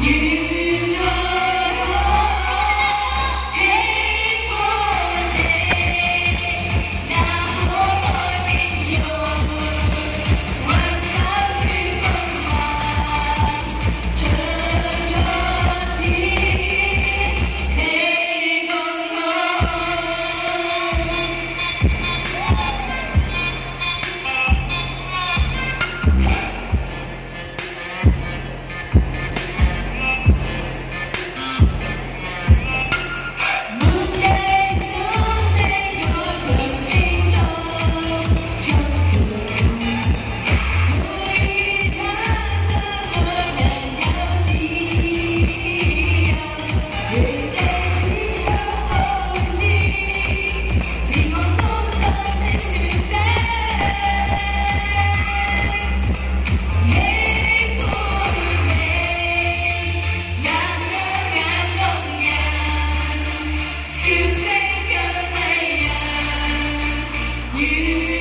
Yeah. you.